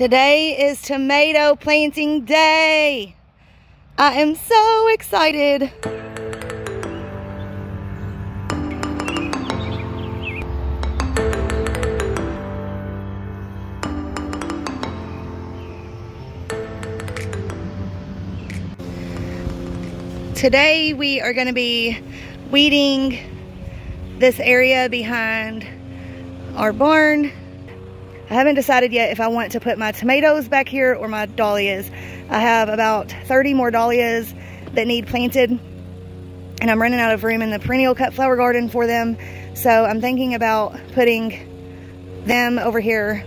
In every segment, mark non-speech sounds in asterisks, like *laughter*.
Today is tomato planting day. I am so excited. Today we are going to be weeding this area behind our barn I haven't decided yet if I want to put my tomatoes back here or my dahlias. I have about 30 more dahlias that need planted and I'm running out of room in the perennial cut flower garden for them. So I'm thinking about putting them over here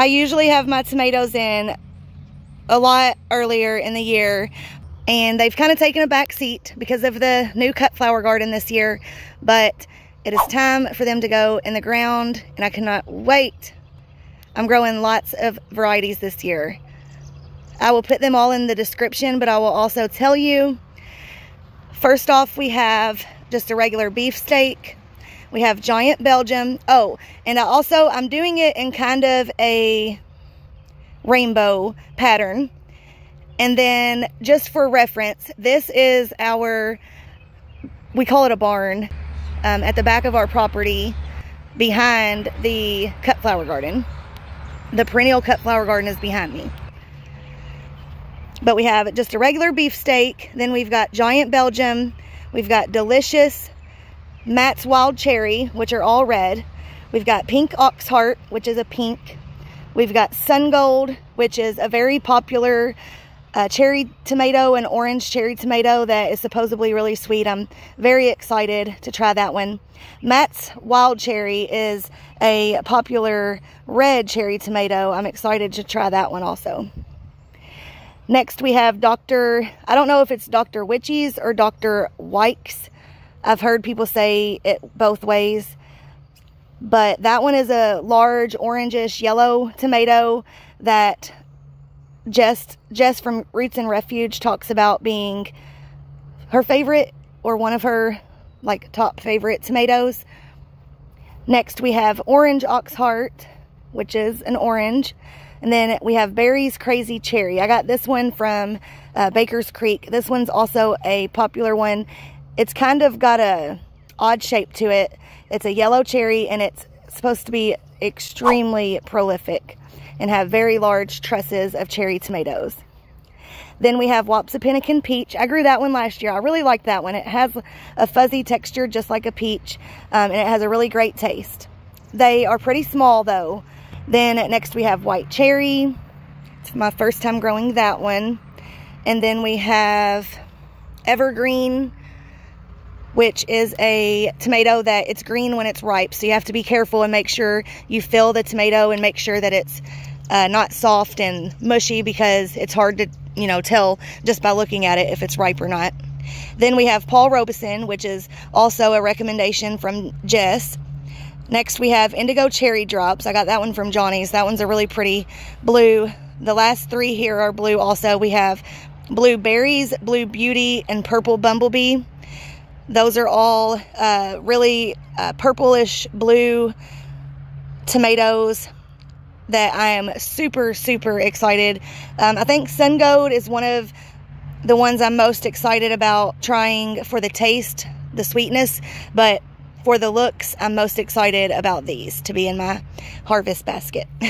I usually have my tomatoes in a lot earlier in the year and they've kind of taken a back seat because of the new cut flower garden this year but it is time for them to go in the ground and I cannot wait. I'm growing lots of varieties this year. I will put them all in the description but I will also tell you first off we have just a regular beefsteak we have Giant Belgium. Oh, and I also, I'm doing it in kind of a rainbow pattern. And then just for reference, this is our, we call it a barn, um, at the back of our property behind the cut flower garden. The perennial cut flower garden is behind me. But we have just a regular beefsteak. Then we've got Giant Belgium. We've got delicious Matt's Wild Cherry, which are all red. We've got Pink Oxheart, which is a pink. We've got Sun Gold, which is a very popular uh, cherry tomato and orange cherry tomato that is supposedly really sweet. I'm very excited to try that one. Matt's Wild Cherry is a popular red cherry tomato. I'm excited to try that one also. Next we have Dr. I don't know if it's Dr. Witchy's or Dr. Wykes I've heard people say it both ways. But that one is a large orangish yellow tomato that Jess, Jess from Roots and Refuge talks about being her favorite or one of her like top favorite tomatoes. Next we have Orange Oxheart, which is an orange. And then we have Barry's Crazy Cherry. I got this one from uh, Baker's Creek. This one's also a popular one. It's kind of got a odd shape to it. It's a yellow cherry and it's supposed to be extremely prolific and have very large trusses of cherry tomatoes. Then we have Wapsipinicon Peach. I grew that one last year. I really like that one. It has a fuzzy texture just like a peach um, and it has a really great taste. They are pretty small though. Then next we have White Cherry. It's my first time growing that one. And then we have Evergreen which is a tomato that it's green when it's ripe. So you have to be careful and make sure you fill the tomato and make sure that it's uh, not soft and mushy because it's hard to, you know, tell just by looking at it if it's ripe or not. Then we have Paul Robeson, which is also a recommendation from Jess. Next, we have Indigo Cherry Drops. I got that one from Johnny's. That one's a really pretty blue. The last three here are blue also. We have Blue Berries, Blue Beauty, and Purple Bumblebee. Those are all uh, really uh, purplish blue tomatoes that I am super, super excited. Um, I think Sun Gold is one of the ones I'm most excited about trying for the taste, the sweetness, but for the looks, I'm most excited about these to be in my harvest basket. *laughs*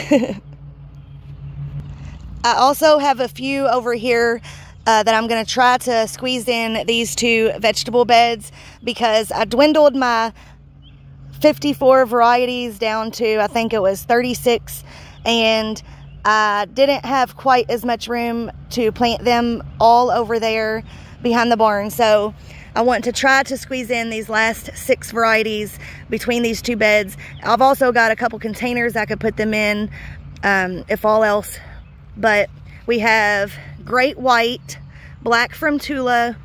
I also have a few over here uh, that I'm going to try to squeeze in these two vegetable beds because I dwindled my 54 varieties down to, I think it was 36, and I didn't have quite as much room to plant them all over there behind the barn. So I want to try to squeeze in these last six varieties between these two beds. I've also got a couple containers I could put them in um, if all else. But we have Great White, Black from Tula,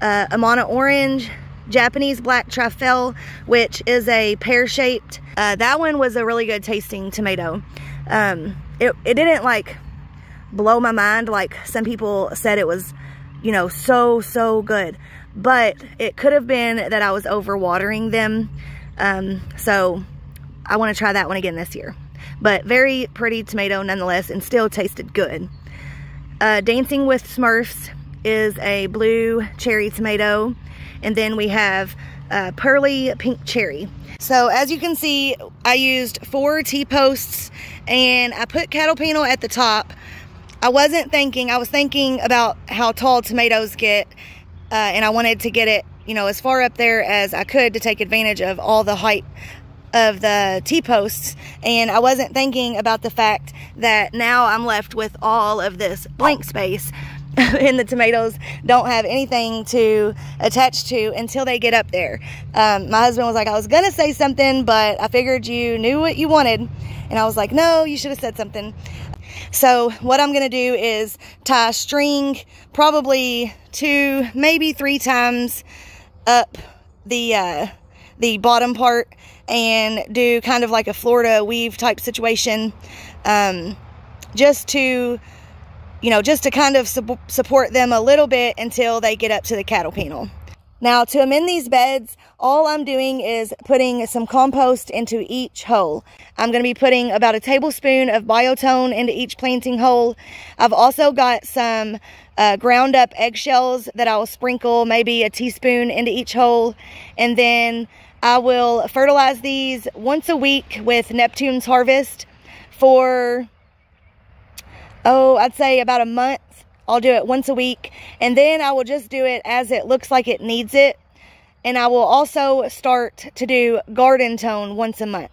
uh, Amana Orange, Japanese Black Trifele, which is a pear-shaped. Uh, that one was a really good tasting tomato. Um, it, it didn't like blow my mind like some people said it was, you know, so, so good. But it could have been that I was overwatering them. Um, so I want to try that one again this year. But very pretty tomato nonetheless and still tasted good. Uh, Dancing with Smurfs is a blue cherry tomato. And then we have uh, pearly pink cherry. So as you can see, I used four T-posts and I put cattle panel at the top. I wasn't thinking, I was thinking about how tall tomatoes get uh, and I wanted to get it, you know, as far up there as I could to take advantage of all the height of the T-posts and I wasn't thinking about the fact that now I'm left with all of this blank space *laughs* and the tomatoes don't have anything to attach to until they get up there. Um, my husband was like, I was to say something, but I figured you knew what you wanted. And I was like, no, you should have said something. So what I'm to do is tie string probably two, maybe three times up the, uh, the bottom part and do kind of like a Florida weave type situation. Um, just to you know, just to kind of su support them a little bit until they get up to the cattle panel. Now to amend these beds, all I'm doing is putting some compost into each hole. I'm going to be putting about a tablespoon of biotone into each planting hole. I've also got some uh, ground up eggshells that I will sprinkle maybe a teaspoon into each hole. And then I will fertilize these once a week with Neptune's Harvest for oh, I'd say about a month. I'll do it once a week. And then I will just do it as it looks like it needs it. And I will also start to do garden tone once a month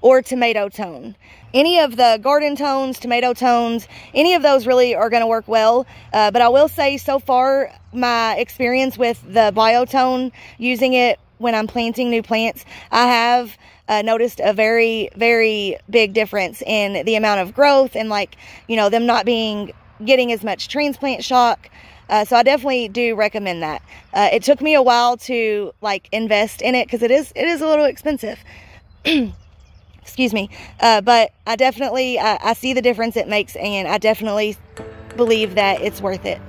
or tomato tone. Any of the garden tones, tomato tones, any of those really are going to work well. Uh, but I will say so far, my experience with the biotone, using it when I'm planting new plants, I have uh, noticed a very, very big difference in the amount of growth and like, you know, them not being, getting as much transplant shock. Uh, so I definitely do recommend that. Uh, it took me a while to like invest in it because it is, it is a little expensive. *clears throat* Excuse me. Uh, but I definitely, I see the difference it makes and I definitely believe that it's worth it.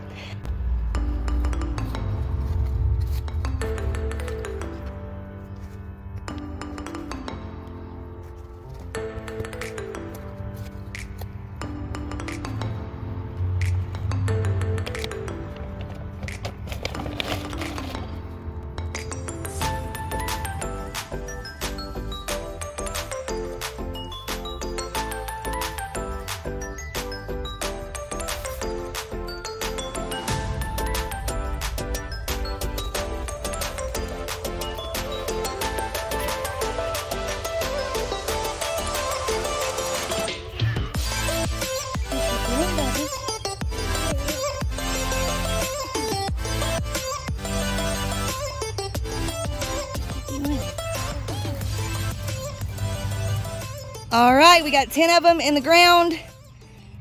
We got 10 of them in the ground.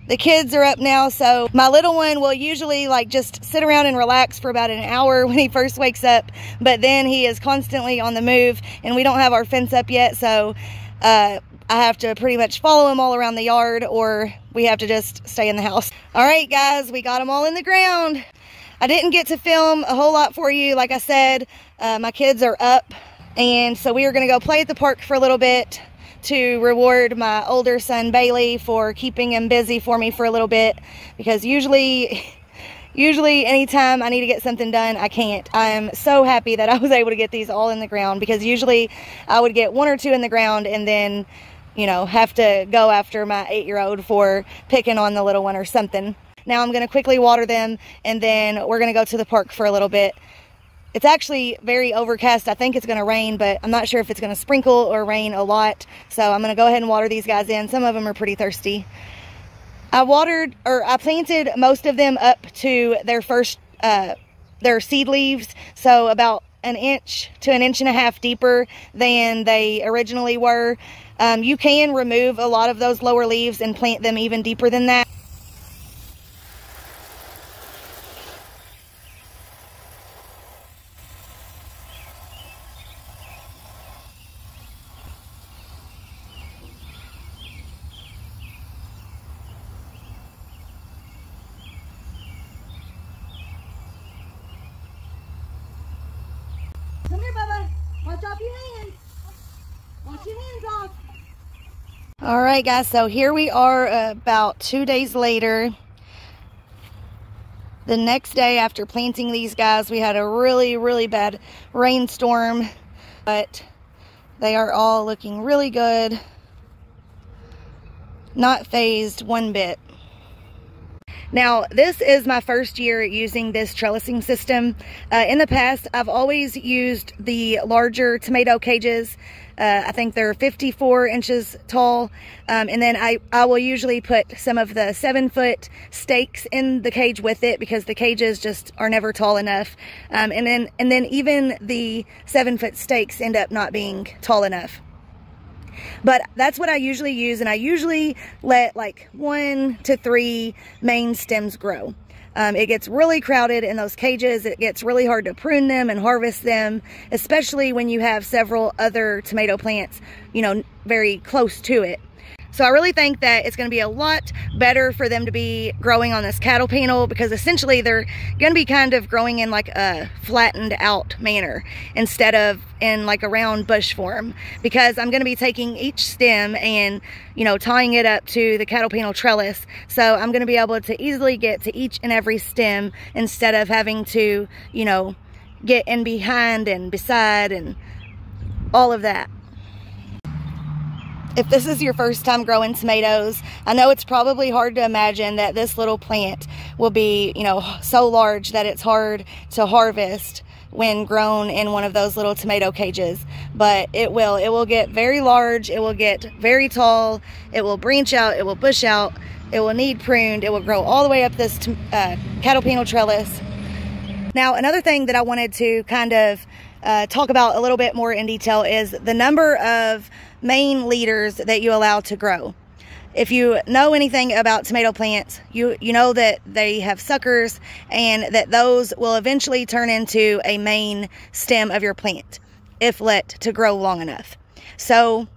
The kids are up now, so my little one will usually like just sit around and relax for about an hour *laughs* when he first wakes up, but then he is constantly on the move and we don't have our fence up yet, so uh, I have to pretty much follow him all around the yard or we have to just stay in the house. *laughs* All right, guys, we got them all in the ground. I didn't get to film a whole lot for you. Like I said, uh, my kids are up and so we are gonna go play at the park for a little bit to reward my older son Bailey for keeping him busy for me for a little bit. Because usually *laughs* usually anytime I need to get something done I can't. I'm so happy that I was able to get these all in the ground because usually I would get one or two in the ground and then you know have to go after my eight-year-old for picking on the little one or something. Now I'm gonna quickly water them and then we're gonna go to the park for a little bit it's actually very overcast. I think it's going to rain, but I'm not sure if it's going to sprinkle or rain a lot. So I'm going to go ahead and water these guys in. Some of them are pretty thirsty. I watered, or I planted most of them up to their first, uh, their seed leaves. So about an inch to an inch and a half deeper than they originally were. Um, you can remove a lot of those lower leaves and plant them even deeper than that. Your hands. Watch your hands off. All right, guys, so here we are uh, about two days later. The next day after planting these guys, we had a really, really bad rainstorm, but they are all looking really good. Not phased one bit. Now, this is my first year using this trellising system. Uh, in the past, I've always used the larger tomato cages. Uh, I think they're 54 inches tall. Um, and then I, I will usually put some of the seven foot stakes in the cage with it because the cages just are never tall enough. Um, and then, and then even the seven foot stakes end up not being tall enough. But that's what I usually use, and I usually let like one to three main stems grow. Um, it gets really crowded in those cages. It gets really hard to prune them and harvest them, especially when you have several other tomato plants, you know, very close to it. So I really think that it's going to be a lot better for them to be growing on this cattle panel because essentially they're going to be kind of growing in like a flattened out manner instead of in like a round bush form. Because I'm going to be taking each stem and you know tying it up to the cattle panel trellis. So I'm going to be able to easily get to each and every stem instead of having to you know get in behind and beside and all of that if this is your first time growing tomatoes, I know it's probably hard to imagine that this little plant will be, you know, so large that it's hard to harvest when grown in one of those little tomato cages. But it will. It will get very large. It will get very tall. It will branch out. It will bush out. It will need pruned. It will grow all the way up this uh, cattle panel trellis. Now, another thing that I wanted to kind of uh, talk about a little bit more in detail is the number of main leaders that you allow to grow. If you know anything about tomato plants, you, you know that they have suckers and that those will eventually turn into a main stem of your plant if let to grow long enough. So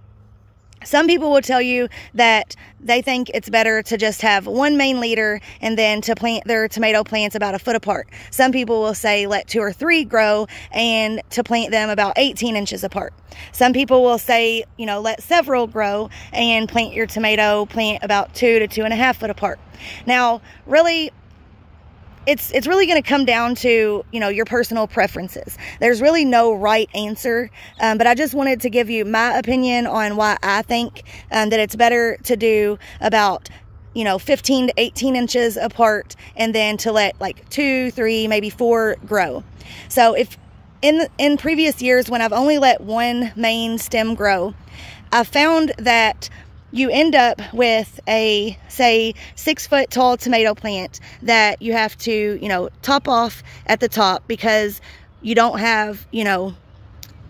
some people will tell you that they think it's better to just have one main leader and then to plant their tomato plants about a foot apart. Some people will say let two or three grow and to plant them about 18 inches apart. Some people will say, you know, let several grow and plant your tomato plant about two to two and a half foot apart. Now, really, it's it's really going to come down to you know your personal preferences. There's really no right answer um, but i just wanted to give you my opinion on why i think um, that it's better to do about you know 15 to 18 inches apart and then to let like two three maybe four grow. So if in in previous years when i've only let one main stem grow i found that you end up with a say six foot tall tomato plant that you have to you know top off at the top because you don't have you know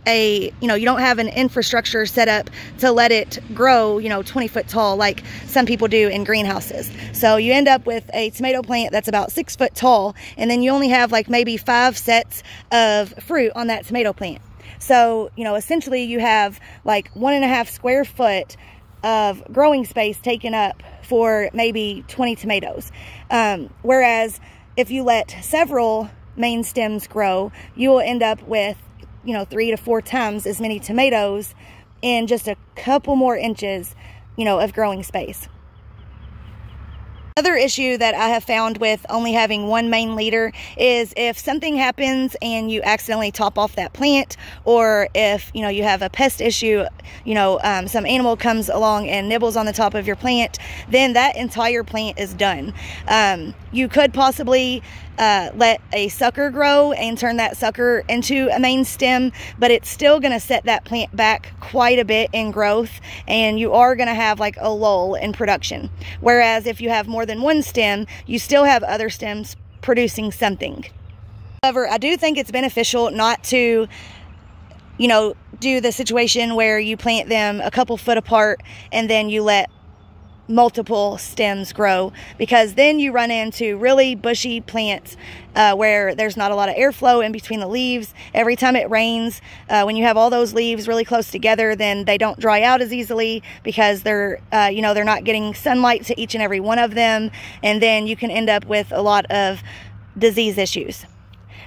a you know you don't have an infrastructure set up to let it grow you know 20 foot tall like some people do in greenhouses. So you end up with a tomato plant that's about six foot tall and then you only have like maybe five sets of fruit on that tomato plant. So you know essentially you have like one and a half square foot of growing space taken up for maybe 20 tomatoes. Um, whereas if you let several main stems grow, you will end up with, you know, three to four times as many tomatoes in just a couple more inches, you know, of growing space. Another issue that I have found with only having one main leader is if something happens and you accidentally top off that plant or if you know you have a pest issue you know um, some animal comes along and nibbles on the top of your plant then that entire plant is done. Um, you could possibly uh, let a sucker grow and turn that sucker into a main stem, but it's still going to set that plant back quite a bit in growth and you are going to have like a lull in production. Whereas if you have more than one stem, you still have other stems producing something. However, I do think it's beneficial not to you know, do the situation where you plant them a couple foot apart and then you let multiple stems grow because then you run into really bushy plants uh, where there's not a lot of airflow in between the leaves. Every time it rains, uh, when you have all those leaves really close together, then they don't dry out as easily because they're, uh, you know, they're not getting sunlight to each and every one of them. And then you can end up with a lot of disease issues.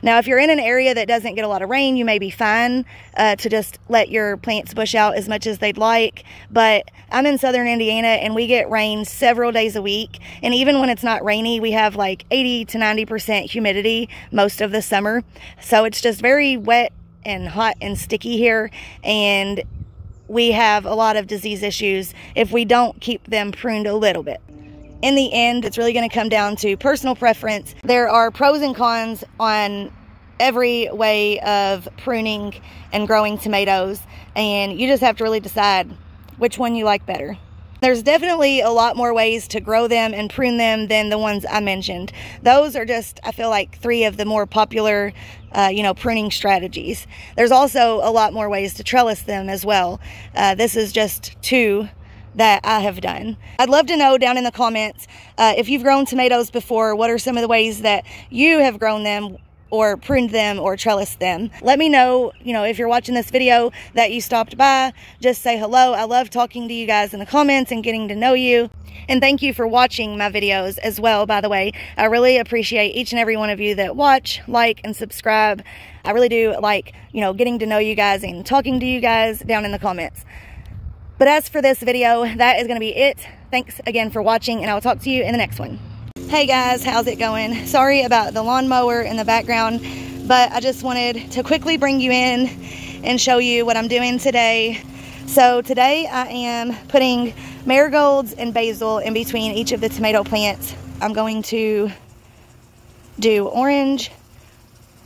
Now, if you're in an area that doesn't get a lot of rain, you may be fine uh, to just let your plants bush out as much as they'd like. But I'm in southern Indiana and we get rain several days a week. And even when it's not rainy, we have like 80 to 90% humidity most of the summer. So it's just very wet and hot and sticky here. And we have a lot of disease issues if we don't keep them pruned a little bit in the end, it's really going to come down to personal preference. There are pros and cons on every way of pruning and growing tomatoes, and you just have to really decide which one you like better. There's definitely a lot more ways to grow them and prune them than the ones I mentioned. Those are just, I feel like, three of the more popular, uh, you know, pruning strategies. There's also a lot more ways to trellis them as well. Uh, this is just two that I have done. I'd love to know down in the comments uh, if you've grown tomatoes before, what are some of the ways that you have grown them or pruned them or trellised them. Let me know, you know, if you're watching this video that you stopped by, just say hello. I love talking to you guys in the comments and getting to know you. And thank you for watching my videos as well, by the way. I really appreciate each and every one of you that watch, like, and subscribe. I really do like, you know, getting to know you guys and talking to you guys down in the comments. But as for this video, that is to be it. Thanks again for watching, and I will talk to you in the next one. Hey guys, how's it going? Sorry about the lawnmower in the background, but I just wanted to quickly bring you in and show you what I'm doing today. So today I am putting marigolds and basil in between each of the tomato plants. I'm going to do orange,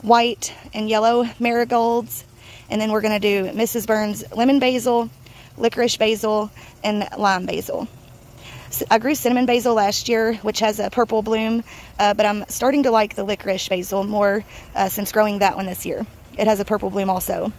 white, and yellow marigolds. And then we're to do Mrs. Burns lemon basil, licorice basil, and lime basil. I grew cinnamon basil last year, which has a purple bloom, uh, but I'm starting to like the licorice basil more uh, since growing that one this year. It has a purple bloom also.